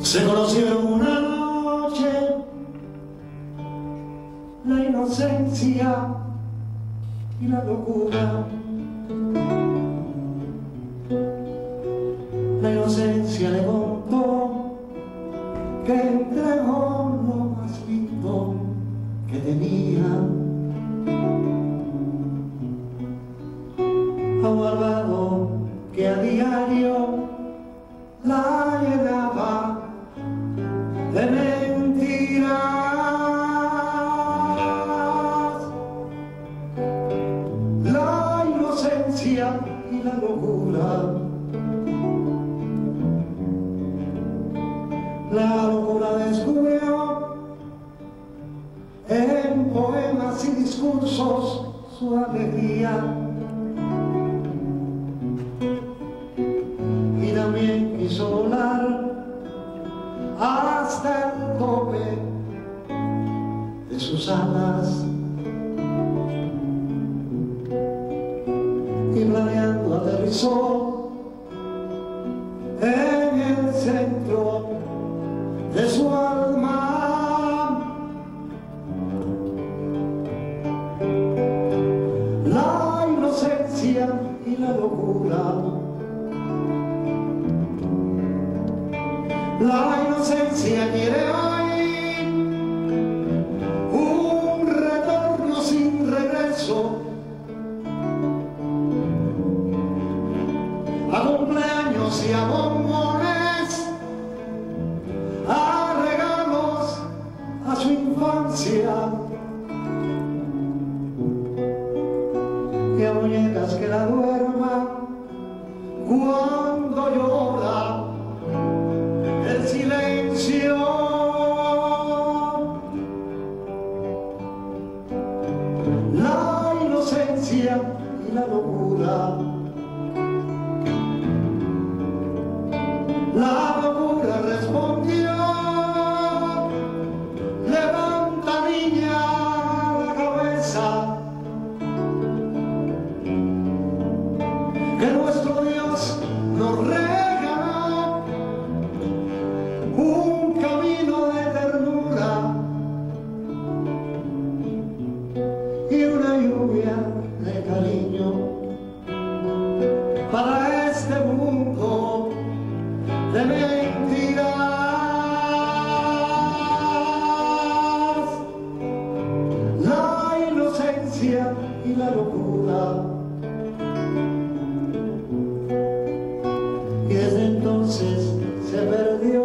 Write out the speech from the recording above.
Se conocieron una noche la inocencia y la locura. La inocencia le contó que entregó lo más lindo que tenía. Aguardado que a diario la llenaba de mentiras. La inocencia y la locura. La locura descubrió en poemas y discursos su alegría. Y también quiso volar hasta el tope de sus alas. Y planeando aterrizó en el centro de su alma. La inocencia y la locura. La inocencia quiere hoy un retorno sin regreso. A cumpleaños y a bombones, a regalos a su infancia. Y a muñecas que la duerman y la locura. La locura respondió, levanta niña la cabeza, que nuestro Dios nos regaló cariño para este mundo de mentiras. La inocencia y la locura. Y desde entonces se perdió